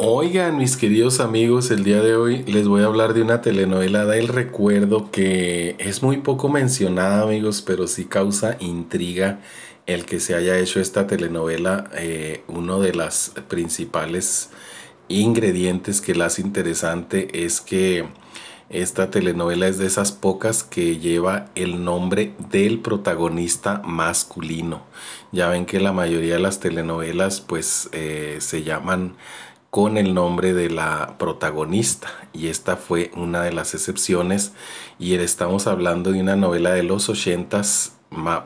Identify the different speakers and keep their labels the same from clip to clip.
Speaker 1: Oigan, mis queridos amigos, el día de hoy les voy a hablar de una telenovela del recuerdo que es muy poco mencionada, amigos, pero sí causa intriga el que se haya hecho esta telenovela. Eh, uno de las principales ingredientes que la hace interesante es que esta telenovela es de esas pocas que lleva el nombre del protagonista masculino. Ya ven que la mayoría de las telenovelas pues eh, se llaman con el nombre de la protagonista y esta fue una de las excepciones y estamos hablando de una novela de los ochentas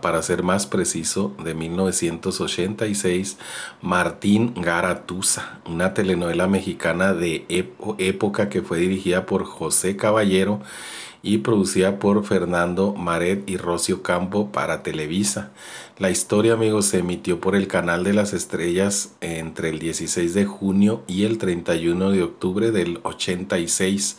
Speaker 1: para ser más preciso de 1986 Martín Garatusa una telenovela mexicana de época que fue dirigida por José Caballero y producida por Fernando Maret y Rocio Campo para Televisa. La historia, amigos, se emitió por el canal de las estrellas entre el 16 de junio y el 31 de octubre del 86.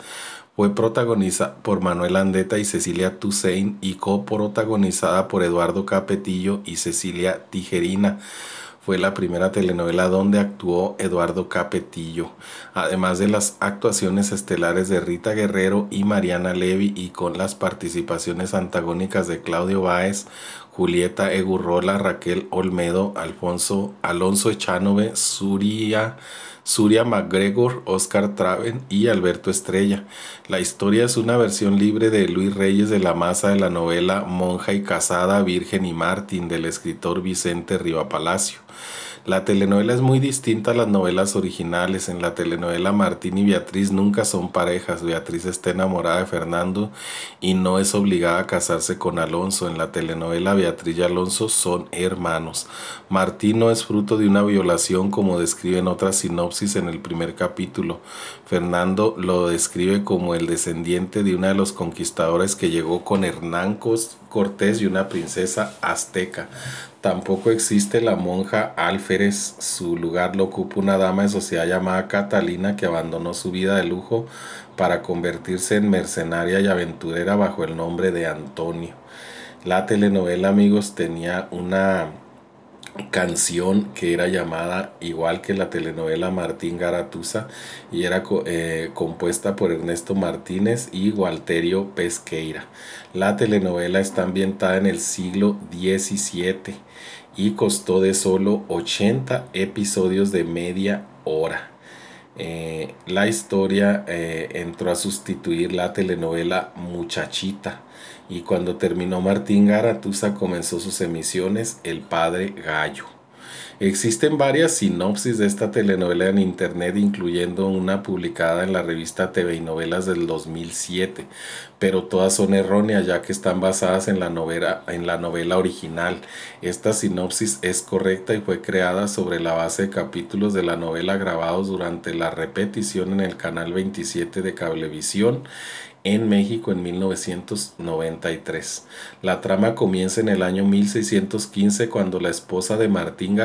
Speaker 1: Fue protagonizada por Manuel Andeta y Cecilia Toussaint y coprotagonizada por Eduardo Capetillo y Cecilia Tijerina fue la primera telenovela donde actuó Eduardo Capetillo, además de las actuaciones estelares de Rita Guerrero y Mariana Levy y con las participaciones antagónicas de Claudio Báez, Julieta Egurrola, Raquel Olmedo, Alfonso, Alonso Echanove, Suria, Suria MacGregor, Oscar Traven y Alberto Estrella. La historia es una versión libre de Luis Reyes de la masa de la novela Monja y Casada, Virgen y Martín del escritor Vicente Palacio. La telenovela es muy distinta a las novelas originales. En la telenovela Martín y Beatriz nunca son parejas. Beatriz está enamorada de Fernando y no es obligada a casarse con Alonso. En la telenovela Beatriz y Alonso son hermanos. Martín no es fruto de una violación como describen otras sinopsis en el primer capítulo. Fernando lo describe como el descendiente de una de los conquistadores que llegó con Hernán Cortés y una princesa azteca. Tampoco existe la monja Alférez, su lugar lo ocupa una dama de sociedad llamada Catalina que abandonó su vida de lujo para convertirse en mercenaria y aventurera bajo el nombre de Antonio. La telenovela, amigos, tenía una canción que era llamada igual que la telenovela Martín Garatusa y era eh, compuesta por Ernesto Martínez y Walterio Pesqueira. La telenovela está ambientada en el siglo XVII y costó de solo 80 episodios de media hora. Eh, la historia eh, entró a sustituir la telenovela Muchachita y cuando terminó Martín Garatusa comenzó sus emisiones El Padre Gallo. Existen varias sinopsis de esta telenovela en internet, incluyendo una publicada en la revista TV y Novelas del 2007, pero todas son erróneas ya que están basadas en la novela, en la novela original. Esta sinopsis es correcta y fue creada sobre la base de capítulos de la novela grabados durante la repetición en el canal 27 de Cablevisión en México en 1993. La trama comienza en el año 1615 cuando la esposa de Martín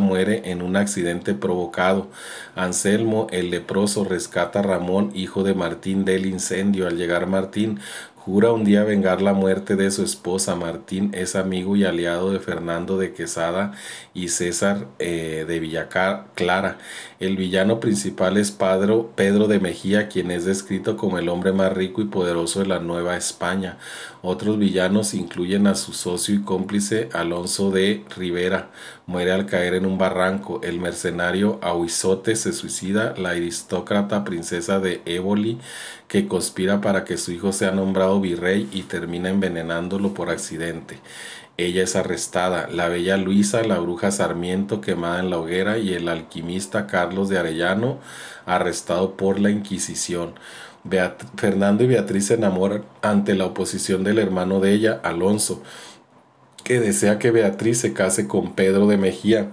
Speaker 1: Muere en un accidente provocado. Anselmo el leproso rescata a Ramón, hijo de Martín del incendio. Al llegar Martín Jura un día vengar la muerte de su esposa. Martín es amigo y aliado de Fernando de Quesada y César eh, de Villacar Clara. El villano principal es Pedro, Pedro de Mejía, quien es descrito como el hombre más rico y poderoso de la Nueva España. Otros villanos incluyen a su socio y cómplice Alonso de Rivera. Muere al caer en un barranco. El mercenario Auizote se suicida. La aristócrata princesa de Éboli que conspira para que su hijo sea nombrado virrey y termina envenenándolo por accidente. Ella es arrestada, la bella Luisa, la bruja Sarmiento quemada en la hoguera y el alquimista Carlos de Arellano arrestado por la Inquisición. Fernando y Beatriz se enamoran ante la oposición del hermano de ella, Alonso, que desea que Beatriz se case con Pedro de Mejía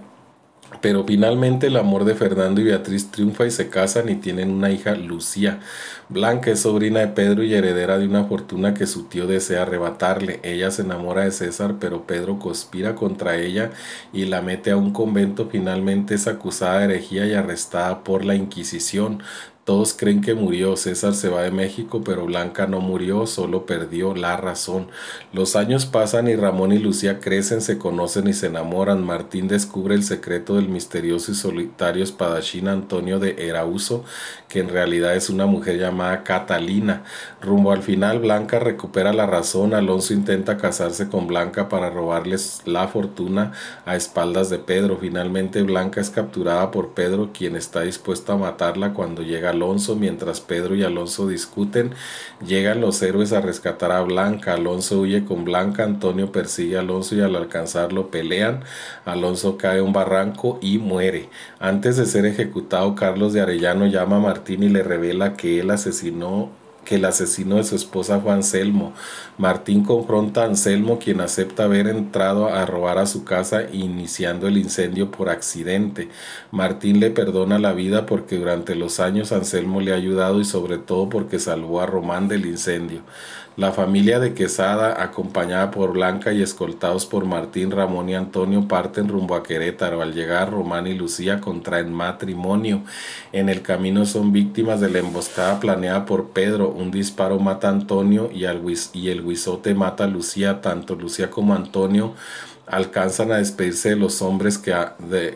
Speaker 1: pero finalmente el amor de Fernando y Beatriz triunfa y se casan y tienen una hija, Lucía. Blanca es sobrina de Pedro y heredera de una fortuna que su tío desea arrebatarle. Ella se enamora de César, pero Pedro conspira contra ella y la mete a un convento. Finalmente es acusada de herejía y arrestada por la Inquisición. Todos creen que murió, César se va de México, pero Blanca no murió, solo perdió la razón. Los años pasan y Ramón y Lucía crecen, se conocen y se enamoran. Martín descubre el secreto del misterioso y solitario espadachín Antonio de Erauso, que en realidad es una mujer llamada Catalina. Rumbo al final, Blanca recupera la razón, Alonso intenta casarse con Blanca para robarles la fortuna a espaldas de Pedro. Finalmente, Blanca es capturada por Pedro, quien está dispuesto a matarla cuando llega Alonso, mientras Pedro y Alonso discuten, llegan los héroes a rescatar a Blanca. Alonso huye con Blanca, Antonio persigue a Alonso y al alcanzarlo pelean. Alonso cae a un barranco y muere. Antes de ser ejecutado, Carlos de Arellano llama a Martín y le revela que él asesinó que el asesino de su esposa fue Anselmo. Martín confronta a Anselmo, quien acepta haber entrado a robar a su casa iniciando el incendio por accidente. Martín le perdona la vida porque durante los años Anselmo le ha ayudado y sobre todo porque salvó a Román del incendio. La familia de Quesada, acompañada por Blanca y escoltados por Martín, Ramón y Antonio, parten rumbo a Querétaro. Al llegar, Román y Lucía contraen matrimonio. En el camino son víctimas de la emboscada planeada por Pedro. Un disparo mata a Antonio y, y el guisote mata a Lucía. Tanto Lucía como Antonio alcanzan a despedirse de los hombres que,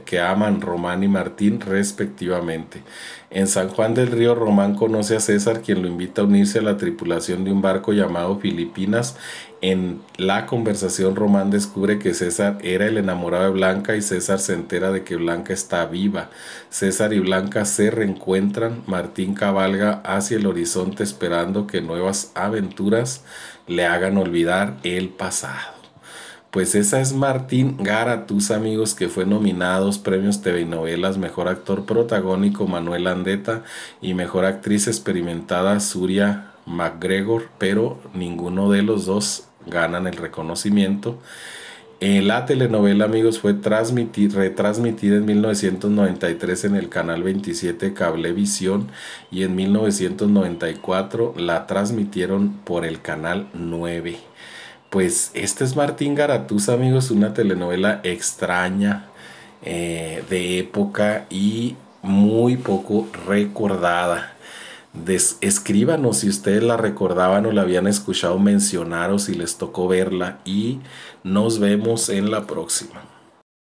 Speaker 1: que, aman Román y Martín respectivamente. En San Juan del Río, Román conoce a César, quien lo invita a unirse a la tripulación de un barco llamado Filipinas. En la conversación, Román descubre que César era el enamorado de Blanca y César se entera de que Blanca está viva. César y Blanca se reencuentran. Martín cabalga hacia el horizonte esperando que nuevas aventuras le hagan olvidar el pasado. Pues esa es Martín Gara, tus amigos, que fue nominados premios TV novelas, mejor actor protagónico Manuel Andeta y mejor actriz experimentada Surya McGregor, pero ninguno de los dos ganan el reconocimiento. Eh, la telenovela, amigos, fue retransmitida en 1993 en el canal 27 Cablevisión y en 1994 la transmitieron por el canal 9. Pues este es Martín Garatús, amigos, una telenovela extraña eh, de época y muy poco recordada. escríbanos si ustedes la recordaban o la habían escuchado mencionar o si les tocó verla y nos vemos en la próxima.